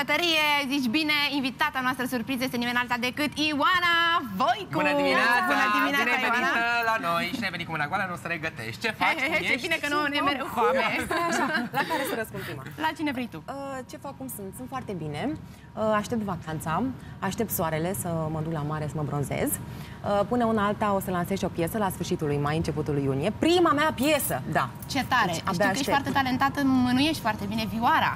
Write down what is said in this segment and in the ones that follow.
bucătărie, zici bine, invitata noastră surpriză este nimeni alta decât Ioana Voicu! Bună dimineața! Bună dimineața, Bine ai venit Ioana! uh, la noi și ne-ai venit cu mâna goală, nu să ne gătești. Ce faci? He, he, he, Cum ce ești? bine că nu ne mereu foame! Așa, la care să răspund prima? La cine vrei tu? Uh, ce fac, cum sunt? Sunt foarte bine. Uh, aștept vacanța, aștept soarele să mă duc la mare să mă bronzez. Uh, până una alta o să lansez și o piesă la sfârșitul lui mai, începutul lui iunie. Prima mea piesă, da. Ce tare! Deci, Știu abia că ești aștept. foarte talentată, mânuiești foarte bine vioara.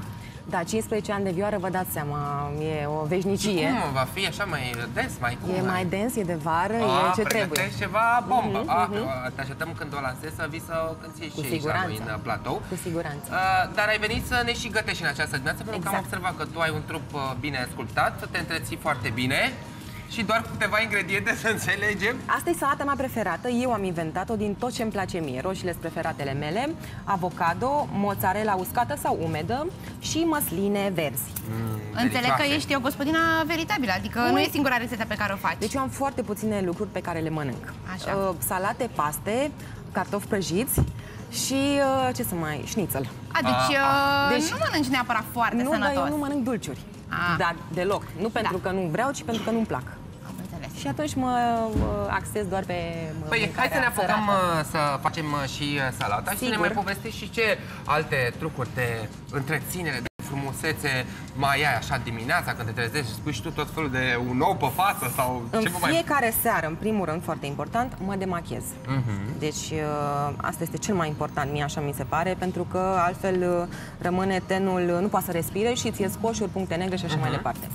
Da, 15 ani de vioară, vă dați seama, e o veșnicie. Cum va fi așa mai dens, mai cum? E mai dens, e de vară, A, e ce trebuie. pregătești ceva bombă. Mhm, A, mhm. te așteptăm când o lansezi să vii să cânti Cu și siguranță. aici la noi în platou. Cu siguranță. Uh, dar ai venit să ne și gătești în această dimineață, pentru că am Exact. observat că tu ai un trup uh, bine sculptat, te întreții foarte bine și doar câteva ingrediente să înțelegem. Asta e salata mea preferată, eu am inventat-o din tot ce îmi place mie. Roșiile sunt preferatele mele, avocado, mozzarella uscată sau umedă și măsline verzi. Înțeleg că delicioase. ești o gospodină veritabilă, adică nu e singura rețetă pe care o faci. Deci eu am foarte puține lucruri pe care le mănânc. Așa. Uh, salate, paste, cartofi prăjiți și uh, ce să mai... șnițel. A, deci, uh, Deci- nu mănânci neapărat foarte Nu, dar sănătos. eu nu mănânc dulciuri. Ah. Dar deloc. Nu pentru că nu vreau, ci pentru că nu-mi plac. Am înțeles. Și atunci mă uh, axez doar pe uh, Păi hai mâncarea să ne apucăm sărată. uh, să facem uh, și uh, salata și să ne Sigur. mai povestești și ce alte trucuri de întreținere, de frumusețe mai ai așa dimineața când te trezești și spui și tu tot felul de un ou pe față sau În ce vă mai... fiecare seară, în primul rând, foarte important, mă demachez. Mhm. Deci uh, asta este cel mai important, mie așa mi se pare, pentru că altfel uh, rămâne tenul, uh, nu poate să respire și ți-e scoșuri, puncte negre și așa Mhm. mai departe.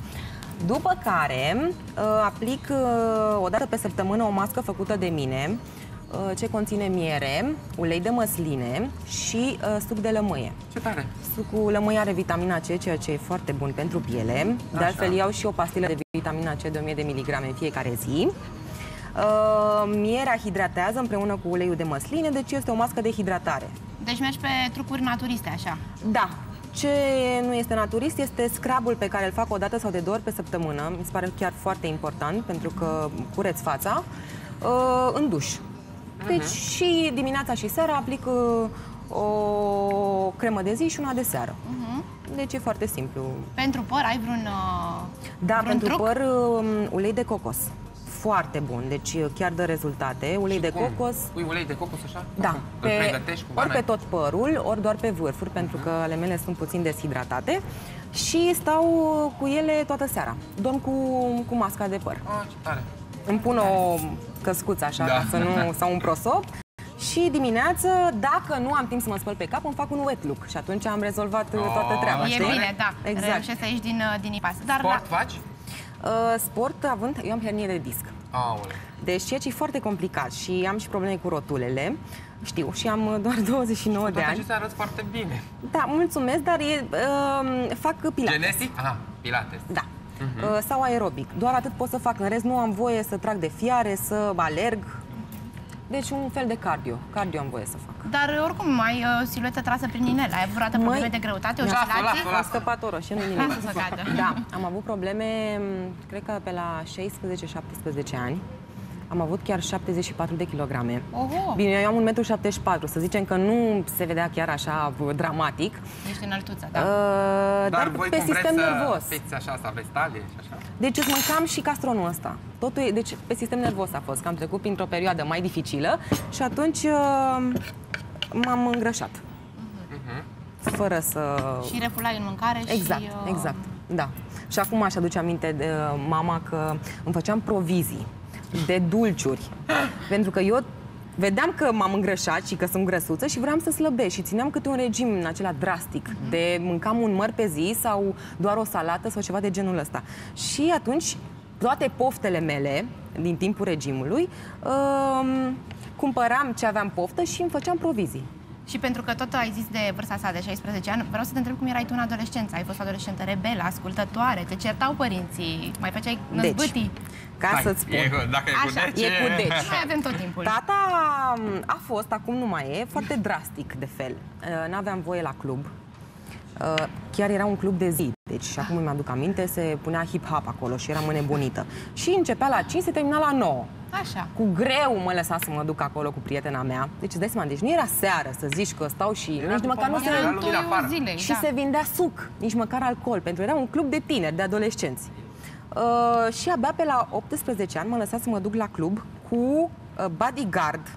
După care uh, aplic uh, o dată pe săptămână o mască făcută de mine, uh, ce conține miere, ulei de măsline și uh, suc de lămâie. Ce tare! Sucul lămâie are vitamina C, ceea ce e foarte bun pentru piele. De Așa. altfel, iau și o pastilă de vitamina C de 1000 de miligrame în fiecare zi. Uh, mierea hidratează împreună cu uleiul de măsline, deci este o mască de hidratare. Deci mergi pe trucuri naturiste, așa. Da. Ce nu este naturist este scrabul pe care îl fac o dată sau de două ori pe săptămână. Mi se pare chiar foarte important pentru că cureți fața uh, în duș. Deci și dimineața și seara aplic uh, o cremă de zi și una de seară. Deci e foarte simplu. Pentru păr ai vreun, uh, Da, vreun pentru truc? păr um, ulei de cocos. Foarte bun, deci uh, chiar dă rezultate. Ulei de Cum? cocos, Pui ulei de cocos așa? da, Cum? Îl pregătești cu ori pe bani? tot părul, ori doar pe vârfuri, pentru că ale mele sunt puțin deshidratate. Și stau cu ele toată seara. Dorm cu, cu masca de păr. Ah, ce tare! Îmi pun o căscuță așa, Da. ca să nu, sau un prosop. Și dimineață, dacă nu am timp să mă spăl pe cap, îmi fac un wet look și atunci am rezolvat uh, toată Oh, treaba. E știi? bine, da. Exact. Reușești să ieși din, uh, din ipas. Dar Sport faci? Uh, sport, având, eu am hernie de disc. Aole. Deci ceea ce e foarte complicat și am și probleme cu rotulele, știu, și am uh, doar 29 de Toate ani. acestea arăți foarte bine. Da, mulțumesc, dar e, uh, fac pilates. Genetic? Ah, pilates. Da. Uh, sau aerobic. Doar atât pot să fac. În rest nu am voie să trag de fiare, să alerg. Deci un fel de cardio. Cardio am voie să fac. Dar oricum ai uh, siluetă trasă prin inel. Ai avut vreodată Măi, probleme de greutate, lasă, oscilații? lasă, A scăpat o roșie, nu nimic. Lasă să cadă. Da, am avut probleme, m, cred că pe la 16-17 ani. Am avut chiar 74 de kilograme. Oho. Bine, eu am 1,74 m, să zicem că nu se vedea chiar așa uh, dramatic. Ești înăltuță, da. Uh, Dar, dar voi pe cum vreți sistem să nervos. fiți așa, să aveți talie și așa? Deci îți mâncam și castronul ăsta. Totul e, deci pe sistem nervos a fost, că am trecut printr-o perioadă mai dificilă și atunci uh, m-am îngrășat. Fără să... Și refulai în mâncare Exact, și... uh, exact, da. Și acum aș aduce aminte de uh, mama că îmi făceam provizii de dulciuri. pentru că eu vedeam că m-am îngrășat și că sunt grăsuță și vreau să slăbesc și țineam câte un regim în acela drastic de mâncam un măr pe zi sau doar o salată sau ceva de genul ăsta. Și atunci toate poftele mele din timpul regimului um, cumpăram ce aveam poftă și îmi făceam provizii. Și pentru că tot ai zis de vârsta sa de 16 ani, vreau să te întreb cum erai tu în adolescență. Ai fost o adolescentă rebelă, ascultătoare, te certau părinții, mai făceai năzbâtii. Ca Hai, să-ți spun. E, cu- dacă e cu Așa, deci, e cu deci. Noi avem tot timpul. Tata m, a fost, acum nu mai e, foarte drastic de fel. Uh, N-aveam voie la club. Uh, chiar era un club de zi, deci și acum îmi aduc aminte, se punea hip-hop acolo și eram înnebunită. Și începea la 5, se termina la 9. Așa. Cu greu mă lăsa să mă duc acolo cu prietena mea. Deci îți dai seama, deci nu era seară să zici că stau și Era nici după măcar nu se... masă, Era era în lumina toiul afară. zilei, Și da. se vindea suc, nici măcar alcool, pentru că era un club de tineri, de adolescenți. Uh, și abia pe la 18 ani mă lăsa să mă duc la club cu uh, bodyguard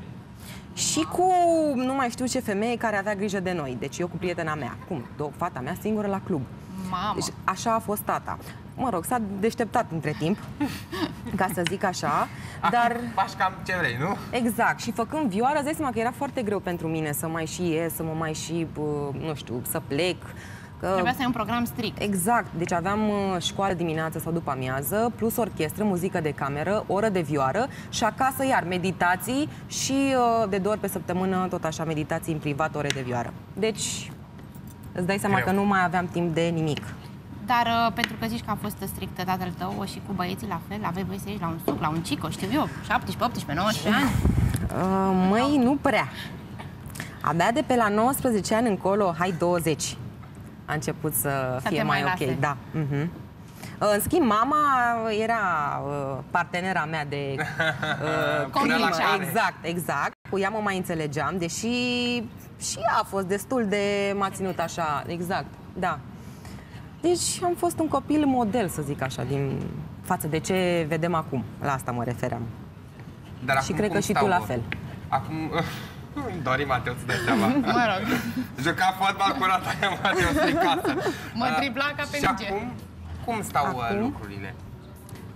și cu nu mai știu ce femeie care avea grijă de noi. Deci eu cu prietena mea. Cum? Do- fata mea singură la club. Mamă. Deci așa a fost tata. Mă rog, s-a deșteptat între timp, ca să zic așa, dar... Acum faci cam ce vrei, nu? Exact, și făcând vioară, îți dai seama că era foarte greu pentru mine să mai și ies, să mă mai și, bă, nu știu, să plec. Că... Trebuia să ai un program strict. Exact, deci aveam uh, școală dimineață sau după amiază, plus orchestră, muzică de cameră, oră de vioară și acasă iar meditații și uh, de două ori pe săptămână tot așa meditații în privat, ore de vioară. Deci îți dai seama Greu. că nu mai aveam timp de nimic. Dar uh, pentru că zici că a fost strictă tatăl tău și cu băieții la fel, aveai voie să ieși la un suc, la un cico, știu eu, 17, 18, 19 ani. Uh, măi, nu prea. Abia de pe la 19 ani încolo, hai 20, a început să, Să fie te mai, mai ok. lase. Da. mhm. Uh, În schimb, mama era uh, partenera mea de uh, Până la crimă. care. Exact, exact. Cu ea mă mai înțelegeam, deși și ea a fost destul de m-a ținut așa, exact, da. Deci am fost un copil model, să zic așa, din față de ce vedem acum. La asta mă refeream. Dar Și acum cred cum că și stau, tu la bă? fel. Acum... Dori Mateu, îți dai seama. Mă rog, Juca fotbal curat aia Mateu în casă. Mă Uh, dribla ca pe Și minge. acum, cum stau uh, Acum? lucrurile?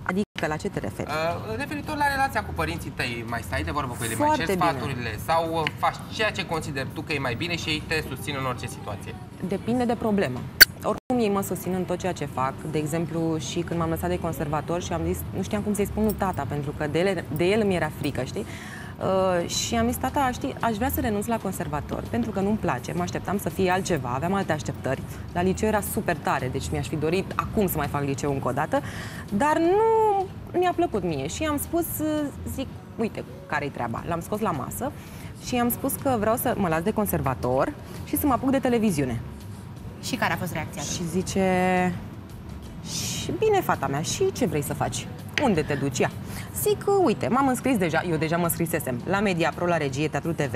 Adică la ce te referi? Uh, referitor la relația cu părinții tăi, mai stai de vorbă cu ei, mai Foarte cerți bine. sfaturile sau uh, faci ceea ce consideri tu că e mai bine și ei te susțin în orice situație? Depinde de problemă. Oricum ei mă susțin în tot ceea ce fac. De exemplu, și când m-am lăsat de conservator și am zis, nu știam cum să-i spun lui tata, pentru că de el, de el îmi era frică, știi? Uh, și am zis, tata, știi, aș vrea să renunț la conservator, pentru că nu-mi place, mă așteptam să fie altceva, aveam alte așteptări. La liceu era super tare, deci mi-aș fi dorit acum să mai fac liceu încă o dată, dar nu mi-a plăcut mie și am spus, uh, zic, uite, care-i treaba? L-am scos la masă și i-am spus că vreau să mă las de conservator și să mă apuc de televiziune. Și care a fost reacția ta? Și zice, și bine, fata mea, și ce vrei să faci? Unde te duci? Ia. Zic, uite, m-am înscris deja, eu deja mă înscrisesem la Media Pro, la Regie, Teatru TV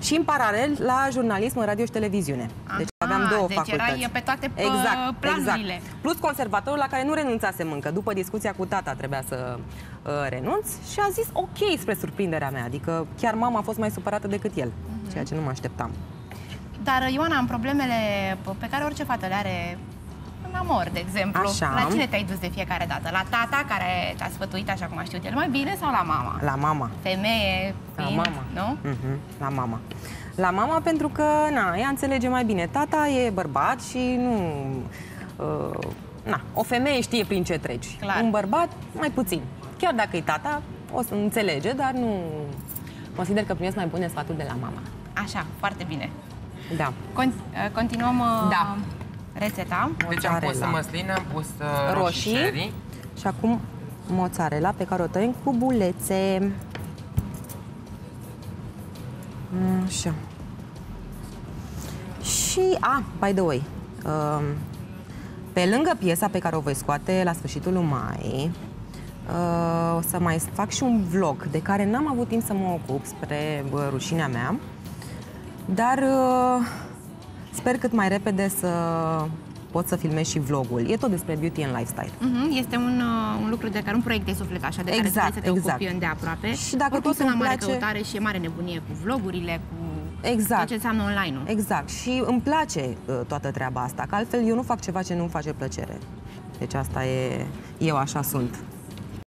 și în paralel la jurnalism în radio și televiziune. Deci Aha, aveam două deci facultăți. erai pe toate, pă, exact, planurile. Exact. Plus conservatorul la care nu renunțasem încă. După discuția cu tata trebuia să uh, renunț și a zis ok spre surprinderea mea. Adică chiar mama a fost mai supărată decât el, Mhm. ceea ce nu mă așteptam. Dar, Ioana, în problemele pe care orice fată le are în amor, de exemplu, Așa. la cine te-ai dus de fiecare dată? La tata, care te-a sfătuit așa cum a știut el mai bine, sau la mama? La mama. Femeie, La fiind, mama. nu? Mhm, la mama. La mama pentru că, na, ea înțelege mai bine. Tata e bărbat și nu... Uh, na, o femeie știe prin ce treci. Clar. Un bărbat, mai puțin. Chiar dacă e tata, o să înțelege, dar nu... Consider că primesc mai bune sfaturi de la mama. Așa, foarte bine. Da. Con- uh, continuăm uh, Da. Rețeta. Deci am pus Mozzarella. măsline, am pus uh, roșii, Roșii. sherry. Și acum mozzarella pe care o tăiem cu bulețe. Așa. Și, a, by the way, um, pe lângă piesa pe care o voi scoate la sfârșitul lui mai, uh, o să mai fac și un vlog de care n-am avut timp să mă ocup spre uh, rușinea mea, dar uh, sper cât mai repede să pot să filmez și vlogul. E tot despre beauty and lifestyle. Mhm, Este un, uh, un lucru de care un proiect de suflet așa, de care Exact, trebuie să te exact. ocupi îndeaproape. Și dacă Oricum tot sunt la îmi mare place- căutare și e mare nebunie cu vlogurile, cu Exact. tot ce înseamnă online-ul. Exact. Și îmi place uh, toată treaba asta, că altfel eu nu fac ceva ce nu-mi face plăcere. Deci asta e... Eu așa sunt.